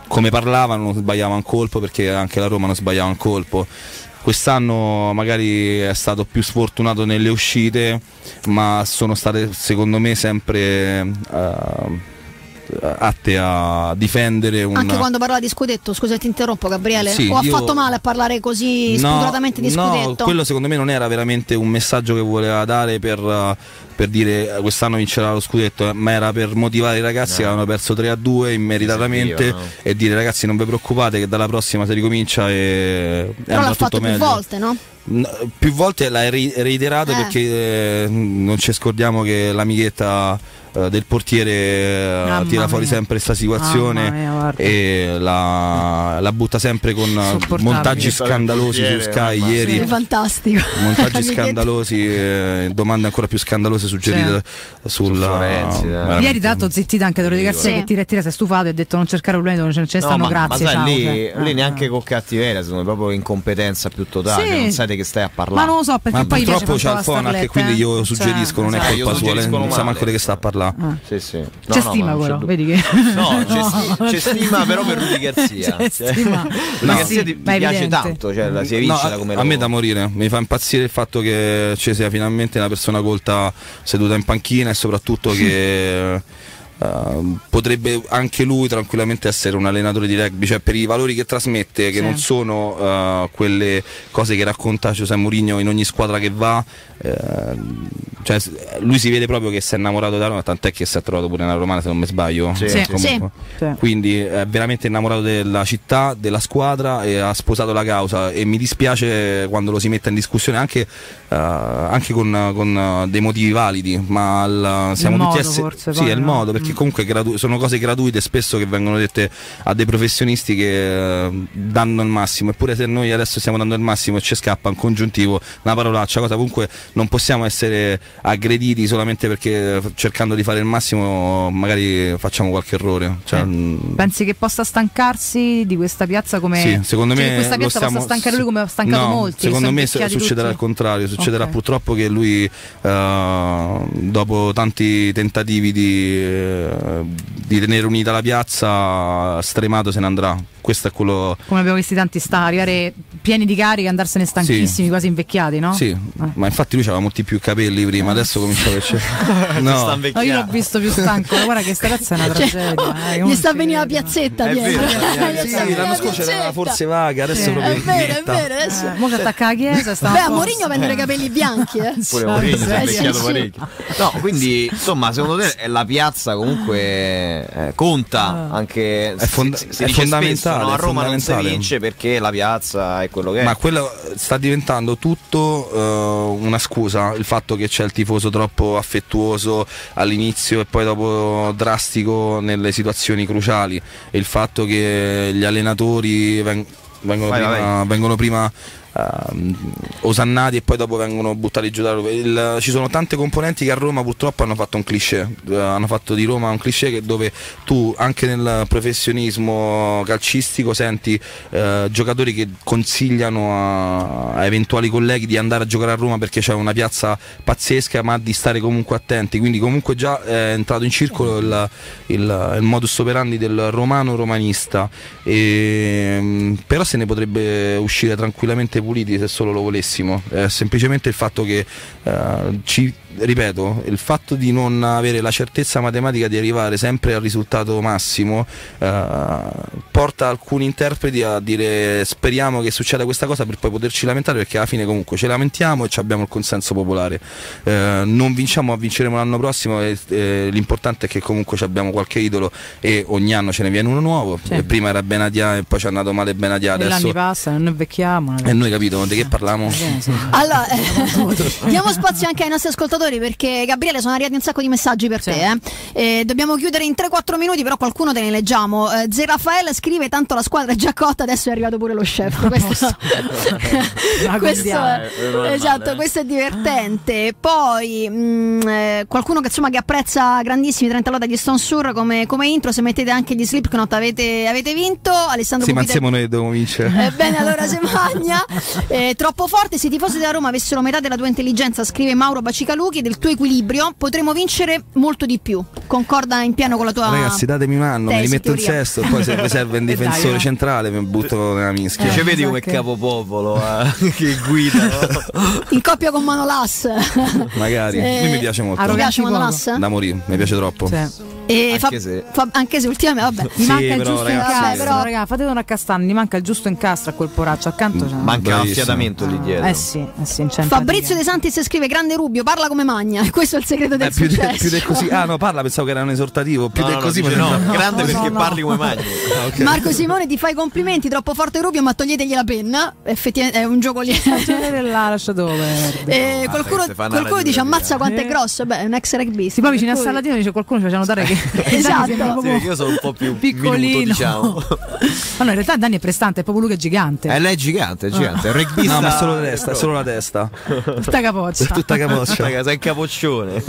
come parlavano sbagliava un colpo perché anche la Roma non sbagliava un colpo. Quest'anno magari è stato più sfortunato nelle uscite, ma sono state secondo me sempre eh, atte a difendere un Anche quando parlava di scudetto, scusa ti interrompo Gabriele, Sì, o ha io- fatto male a parlare così spudoratamente di no, scudetto? quello secondo me non era veramente un messaggio che voleva dare per, per dire eh, quest'anno vincerà lo scudetto, eh, ma era per motivare i ragazzi che avevano perso 3 a 2 immeritatamente serviva, no? e dire ragazzi non vi preoccupate che dalla prossima si ricomincia e, Però l'ha fatto tutto più meglio. volte, no? Più volte l'hai reiterato Eh. perché eh, non ci scordiamo che l'amichetta eh, del portiere eh, Mamma tira fuori mia. sempre questa situazione mia, e la, la butta sempre con eh, montaggi scandalosi su Sky mamma. ieri È fantastico. montaggi scandalosi eh, domande ancora più scandalose suggerite sul Florenzi, dai. veramente. Ieri tanto zittita anche Doro di Garzia Sì. che tira e tira si è stufato e ha detto non cercare problemi dove ce ne No, stanno ma, grazie ma sai, ciao, lì, cioè. lì Ah, neanche ah. con cattiveria, secondo me, proprio incompetenza più totale. Sì. Non sai di che stai a parlare. ma non lo so perché ma poi purtroppo c'ha tanto il Fonac e quindi io suggerisco Cioè, non è colpa sua non sa manco di che sta a parlare Ah. Sì, sì. No, C'è no, stima c'è vedi che No, c'è, sti- c'è stima però per Rudy Garzia. C'è Cioè, stima. Rudy Garzia ti, piace evidente. tanto, cioè la si è come a me da morire, mi fa impazzire il fatto che ci sia finalmente una persona colta seduta in panchina e soprattutto che eh, potrebbe anche lui tranquillamente essere un allenatore di rugby, cioè per i valori che trasmette, che Sì. non sono eh, quelle cose che racconta Giuseppe Mourinho in ogni squadra che va. eh, cioè, lui si vede proprio che si è innamorato da Roma, tant'è che si è trovato pure nella Romana se non mi sbaglio. Sì. Sì. Sì. Quindi è veramente innamorato della città, della squadra e ha sposato la causa e mi dispiace quando lo si mette in discussione anche, eh, anche con, con, eh, dei motivi validi, ma il- siamo Il tutti modo, esseri... forse, sì, è il modo, perché Mm. comunque gratu- sono cose gratuite spesso che vengono dette a dei professionisti che eh, danno il massimo, eppure se noi adesso stiamo dando il massimo e ci scappa un congiuntivo, una parolaccia, cosa comunque non possiamo essere aggrediti solamente perché eh, cercando di fare il massimo magari facciamo qualche errore. Cioè, Eh. mm, Pensi che possa stancarsi di questa piazza come sì, secondo cioè, me questa piazza stiamo- possa stancare lui come ha stancato no, molti? Secondo me succederà tutti? il contrario, succederà Ok. purtroppo che lui eh, dopo tanti tentativi di, eh, di tenere unita la piazza, stremato se ne andrà. Questo è quello Come abbiamo visto tanti sta arrivare pieni di carica e andarsene stanchissimi, quasi invecchiati, no? Sì, ma infatti lui aveva molti più capelli prima, adesso comincia a sta No, No, io l'ho visto più stanco, ma guarda che sta razza è una Cioè, tragedia. eh, gli sta venendo la piazzetta È dietro. vero, sì, l'anno la scorso era forse vaga, adesso Sì. proprio È vero, è vero. Adesso... Eh, mo si attacca la chiesa Beh, a Mourinho vengono i capelli bianchi, eh. Pure Mourinho si è Eh, invecchiato sì, sì. parecchio. No, quindi insomma, secondo te eh, la piazza comunque eh, conta anche È fonda- si, si è dice fondamentale, spesso, no? a Roma non si vince perché la piazza è quello che è. Ma quello sta diventando tutto eh, una scusa, il fatto che c'è il tifoso troppo affettuoso all'inizio e poi dopo drastico nelle situazioni cruciali e il fatto che gli allenatori veng- vengono, Vai, prima, vai. vengono prima ehm, osannati e poi dopo vengono buttati giù da Roma. Ci sono tante componenti che a Roma purtroppo hanno fatto un cliché, eh, hanno fatto di Roma un cliché dove tu anche nel professionismo calcistico senti eh, giocatori che consigliano a, a eventuali colleghi di andare a giocare a Roma perché c'è una piazza pazzesca ma di stare comunque attenti, quindi comunque già è entrato in circolo il, il- il modus operandi del romano romanista, e, mm, però se ne potrebbe uscire tranquillamente puliti se solo lo volessimo, è semplicemente il fatto che eh, ci ripeto, il fatto di non avere la certezza matematica di arrivare sempre al risultato massimo eh, porta alcuni interpreti a dire speriamo che succeda questa cosa per poi poterci lamentare perché alla fine comunque ce lamentiamo e ci abbiamo il consenso popolare. Eh, non vinciamo ma vinceremo l'anno prossimo e eh, l'importante è che comunque ci abbiamo qualche idolo e ogni anno ce ne viene uno nuovo. Sì. E prima era Benadia e poi ci è andato male Benadia E l'anni adesso. passano, noi invecchiamo. E noi capito di che parliamo? Eh. Allora, eh, diamo spazio anche ai nostri ascoltatori perché Gabriele sono arrivati un sacco di messaggi per Sì. te. eh. Eh, dobbiamo chiudere in 3-4 minuti, però qualcuno te ne leggiamo. Eh, Ze Raffaele scrive: Tanto la squadra è già cotta, adesso è arrivato pure lo chef. Questo, questo è, Eh, esatto, questo è divertente. Poi mm, eh, qualcuno che insomma che apprezza grandissimi 30 lode di Stone Sur come, come intro. Se mettete anche gli Slipknot avete, avete vinto. Alessandro Sì, ma Pupita- insieme noi dobbiamo vincere. Ebbene, allora se magna. Eh, troppo forte, se i tifosi della Roma avessero metà della tua intelligenza, scrive Mauro Bacicaluchi, del tuo equilibrio, potremmo vincere molto di più. Concorda in pieno con la tua Ragazzi, datemi un anno, me li tesi, metto in sesto. Poi se serve un E dai, difensore no. centrale, mi butto nella mischia. Ci vedi come Esatto. capopopolo eh, che guida, no? In coppia con Manolas. Magari. Eh, Lui mi piace molto. Arroganti piace Manolas? Da morire, mi piace troppo. Sì. E Anche fa- se- fa- anche se ultimamente, vabbè. Mi Sì, manca il però, giusto ragazzi, incastro, però- raga, fate una castana, mi manca il giusto incastro a quel poraccio accanto. Manca un Bravissimo. affiatamento lì dietro. Eh sì, eh sì, Fabrizio. De Santis scrive grande Rubio, parla come magna. E questo è il segreto del Eh, più, di, successo. più di così. Ah no, parla, pensavo che era un esortativo. Più No, di no, così dice mi no, sembra- grande No, perché no. parli come magni. Ah, ok. Marco Simone ti fa i complimenti, troppo forte Rubio, ma toglietegli la penna. Effettivamente è un gioco lì. Genere là. Eh, Ah, qualcuno qualcuno dice ammazza quanto è Eh. grosso. Beh, è un ex rugby. Si poi vicino a Saladino dice qualcuno ci faceva notare che Esatto. Sì, io sono un po' più piccolino. minuto, diciamo. Ma no, in realtà Dani è prestante, è proprio lui che è gigante. Eh, lei è gigante, è gigante. È rugbista. No, ma è solo la testa, è solo la testa. Tutta capoccia. Tutta capoccia. Raga, sei incapoccione.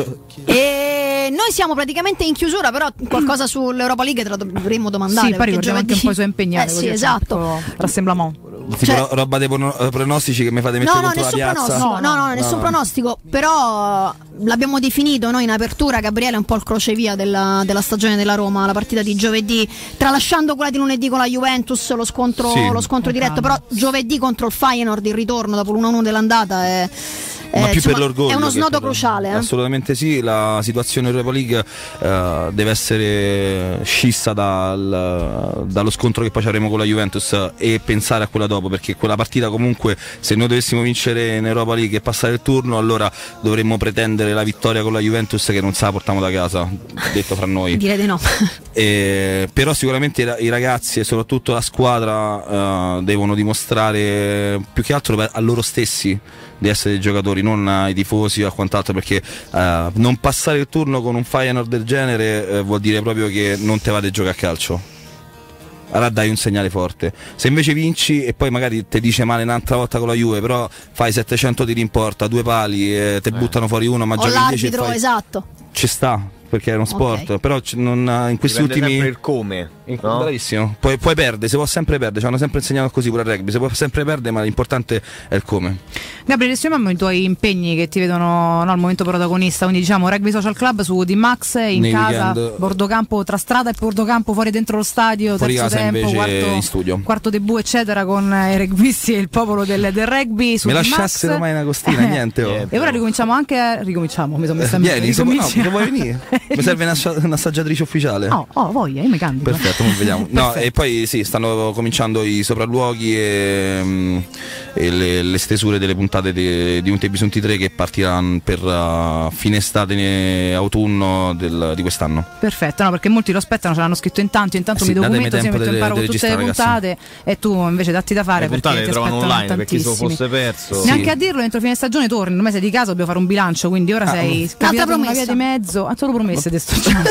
E noi siamo praticamente in chiusura, però qualcosa sull'Europa League te lo dovremmo domandare. Sì, poi ricordiamo anche un giovedì- po' i suoi impegni. Eh sì, esatto. Rassemblement. Tipo Cioè- ro- roba dei prono- pronostici che mi fate mettere No, no, contro la nessun piazza. pronostico. No, no, nessun pronostico. Però l'abbiamo definito noi in apertura. Gabriele è un po' il crocevia della, della stagione della Roma. La partita di giovedì, tralasciando quella di lunedì con la Juventus, lo scontro, Sì. lo scontro Con diretto. Però giovedì contro il Feyenoord, il ritorno dopo l'1-1 dell'andata è. Ma eh, più insomma, per l'orgoglio. È uno snodo per- cruciale. eh. Assolutamente sì, la situazione Europa League eh, deve essere scissa dal- dallo scontro che poi avremo con la Juventus e pensare a quella dopo, perché quella partita comunque se noi dovessimo vincere in Europa League e passare il turno, allora dovremmo pretendere la vittoria con la Juventus che non se la portiamo da casa, detto fra noi. Direi di no. Eh, però sicuramente i ra- i ragazzi e soprattutto la squadra eh, devono dimostrare più che altro a loro stessi di essere dei giocatori, non ai tifosi o a quant'altro, perché eh, non passare il turno con un Feyenoord del genere eh, vuol dire proprio che non te vade a giocare a calcio. Allora dai un segnale forte. Se invece vinci e poi magari ti dice male un'altra volta con la Juve, però fai 700 tiri in porta, due pali, e te buttano fuori uno, ma o giochi 10 e l'arbitro, fai... esatto. Ci sta, perché è uno sport, Ok. però c- non- in questi Dipende ultimi... sempre il come. no? Bravissimo, puoi, puoi perdere, si può sempre perdere, ci hanno sempre insegnato così pure al rugby, si può sempre perdere, ma l'importante è il come. Gabriele, spieghiamo i tuoi impegni che ti vedono no, al momento protagonista, quindi diciamo Rugby Social Club su di Max in Nei casa, weekend. Bordocampo tra strada e Bordocampo fuori dentro lo stadio, Fuori terzo tempo, quarto, in studio. quarto debut eccetera con eh, i rugbisti e il popolo del, del rugby su Mi lasciassero mai una costina, niente. oh. E ora ricominciamo anche a... ricominciamo, mi sono messa in Vieni, se, no, vuoi venire. Mi serve un'assa- un'assaggiatrice ufficiale. Oh, oh, voglia, io mi candido. Perfetto, vediamo. No, e poi sì, stanno cominciando i sopralluoghi e, mm, e le, le stesure delle puntate di, di Un Bisunti 3 che partiranno per uh, fine estate e autunno del- di quest'anno. Perfetto, no, perché molti lo aspettano, ce l'hanno scritto in tanto, intanto Eh sì, mi documento, si tempo metto in di- paro con tutte le registrare, puntate e tu invece datti da fare Le perché puntate ti le trovano aspettano online per chi se lo tantissimi. fosse perso. Neanche a dirlo, entro fine stagione torni, un mese di casa dobbiamo fare un bilancio, quindi ora Ah, sei oh. scappato una promessa. via di mezzo. Ah, solo promesse te sto dicendo.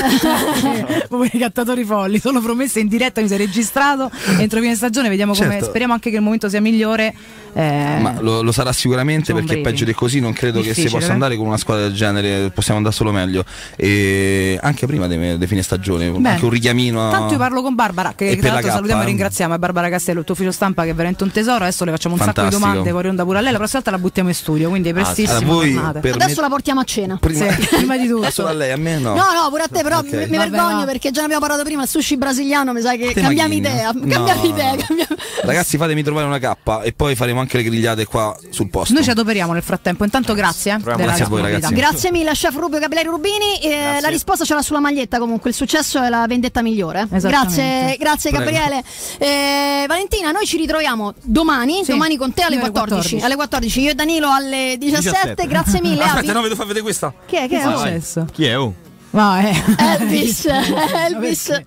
Proprio i cattatori folli, solo promesse in diretta, mi sei registrato. Entro fine stagione vediamo come. Certo. Speriamo anche che il momento sia migliore. Eh, Ma lo, lo sarà sicuramente perché brevi. peggio di così non credo che si Difficile, possa eh? andare con una squadra del genere, possiamo andare solo meglio. E anche prima di di fine stagione, Beh, anche un richiamino. Tanto io parlo con Barbara, che tra la l'altro K, salutiamo e ringraziamo, è Barbara Castello, il tuo ufficio stampa che è veramente un tesoro, adesso le facciamo un sacco Fantastico. di domande fuori onda pure a lei, la prossima volta la buttiamo in studio, quindi prestissimo. Voi tornate. per Adesso me- la portiamo a cena. prima, Sì, prima di tutto. Solo a lei, a me no. No, no, pure a te, però Ok. mi, mi Vabbè, vergogno va. perché già ne abbiamo parlato prima. Il sushi brasiliano, mi sa che Te cambiamo idea. No, Cambiamo idea. no. cambiamo- Ragazzi, fatemi trovare una K e poi faremo anche le grigliate qua sul posto. Noi ci adoperiamo nel frattempo, intanto grazie. eh, Grazie a voi, ragazzi. Grazie mille a Chef Rubio Gabriele Rubini. Eh, la risposta ce l'ha sulla maglietta comunque. Il successo è la vendetta migliore. Grazie, grazie Prego. Gabriele. Eh, Valentina, noi ci ritroviamo domani. Sì. Domani con te alle Io alle 14. 14. Alle 14. Io e Danilo alle 17. 17. Grazie mille. Aspetta, Avi. no, vedo far vedere questa. Che è? Che è? Chi è? Oh? Va, eh. Elvis. Elvis.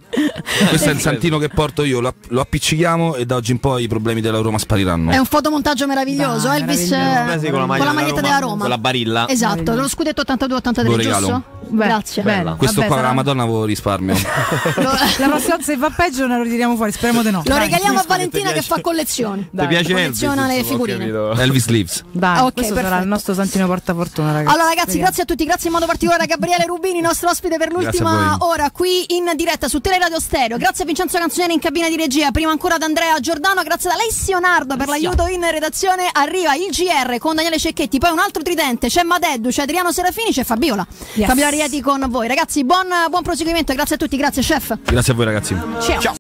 Questo è il santino che porto io, lo, lo appiccichiamo e da oggi in poi i problemi della Roma spariranno. È un fotomontaggio meraviglioso. Dai, Elvis meraviglioso. eh, sì, con la maglietta della della Roma, Roma. con la barilla. Esatto, lo scudetto 82-83, Lo regalo. giusto? Beh, Grazie. bello. Questo Vabbè, qua sarà- la Madonna avevo risparmio. Lo, La prossima se va peggio ne lo ritiriamo fuori, speriamo di no. lo Dai. regaliamo a che Valentina ti che piace. fa collezioni. Ti piace Colleziona Elvis? le figurine. Elvis Leaves. Dai, Ok, questo sarà perfetto. il nostro santino portafortuna, ragazzi. Allora ragazzi, grazie a tutti, grazie in modo particolare a Gabriele Rubini, nostro ospite per Grazie l'ultima ora qui in diretta su Teleradio Stereo. Grazie a Vincenzo Canzonieri in cabina di regia, prima ancora ad Andrea Giordano, grazie ad Alessio Nardo per l'aiuto in redazione. Arriva il GR con Daniele Cecchetti, poi un altro tridente, c'è Madeddu, c'è Adriano Serafini, c'è Fabiola. Yes. Fabiola Rieti con voi. Ragazzi, buon, buon proseguimento, grazie a tutti, grazie chef. Grazie a voi ragazzi. Ciao.